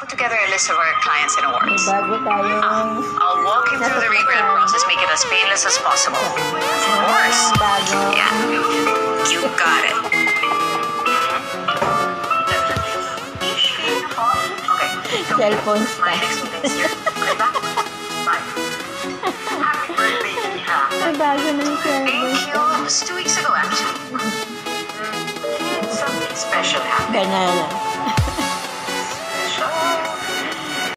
put together a list of our clients and awards. bago ah, I'll walk you through the regrant process, make it as painless as possible. Of course. Yeah. You got it. Okay. cellphone My next one is here. Okay, bye. Happy birthday, Mika. Thank you. It was two weeks ago, actually. Mm. Something special happened. Banana.